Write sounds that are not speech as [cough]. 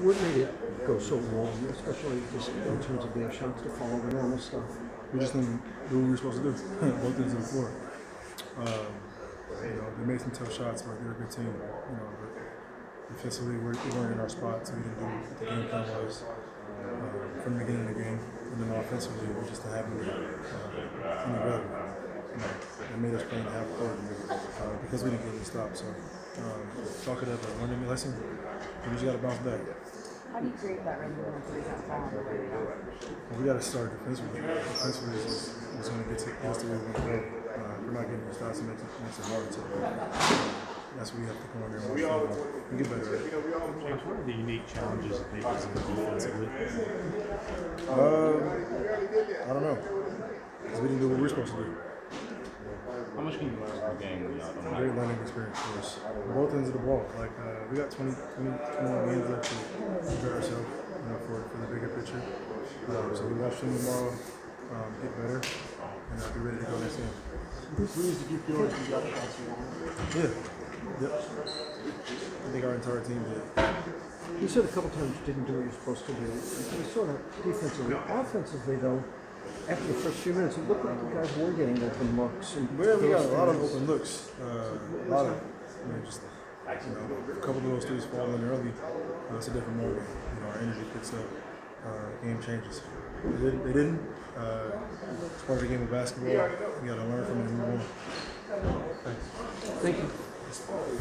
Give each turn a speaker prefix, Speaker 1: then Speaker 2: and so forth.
Speaker 1: what made it go so wrong, especially just in terms of their shots to follow the normal stuff?
Speaker 2: We just didn't do what we were supposed to do. [laughs] Both ends of the floor. Um, you know, they made some tough shots, but they're a good team. You know, but defensively, we're, we weren't in our spot, so we didn't do what the game plan was uh, from the beginning of the game. And then offensively, we just didn't have any, uh, rhythm. You know, it made us play in half court uh, because we didn't get any stops. So, um, chalk it up as a learning lesson. We just got to bounce back.
Speaker 3: How do you create that rhythm when somebody's not following
Speaker 2: Well, we got to start defensively. Defensively is, is going to get to us the way we want to go. Uh, if we're not getting the shots, it makes it, makes it hard to. That's what we have to come in there and watch and get better at.
Speaker 4: James, what are the unique challenges that they present defensively?
Speaker 2: Um, I don't know. Because we didn't do what we were supposed to do.
Speaker 4: How much can you learn from a game when you're out on
Speaker 2: Great learning experience for us. Both ends of the ball. Like, uh, we got 20, 20, 21 games left to prepare ourselves you know, for, for the bigger picture. Um, so we watch them tomorrow, um, get better, and uh, be ready to go next game.
Speaker 1: Bruce Williams, did you feel like you got shots wrong?
Speaker 2: Yeah. Yep. I think our entire team did.
Speaker 1: You said a couple times you didn't do what you're supposed to do. You sort of defensively. Offensively, though, after the first few minutes, it looked like you guys were getting open looks. And
Speaker 2: We, we got a lot of open looks. Uh, a lot of, you know, just, you know, a couple of those threes falling early. Uh, it's a different moment. You know, our energy picks up. Uh, game changes. They didn't. They didn't. Uh, it's part of the game of basketball. You got to learn from it and move on. Thanks.
Speaker 1: Thank you.